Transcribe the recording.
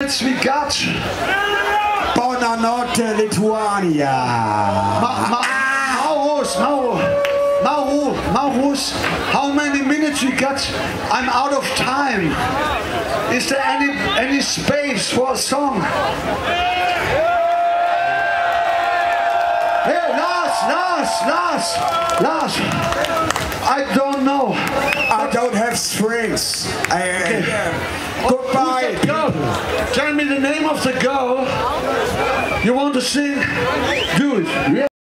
minutes we got. Buonanotte Lituania. Ma- Ma- Maurus, Maurus, Maurus, Maurus, how many minutes we got? I'm out of time. Is there any any space for a song? Hey, Lars, Lars, Lars, Lars. I don't know. I don't have strings. I, Goodbye. Tell me the name of the girl you want to sing. Do it.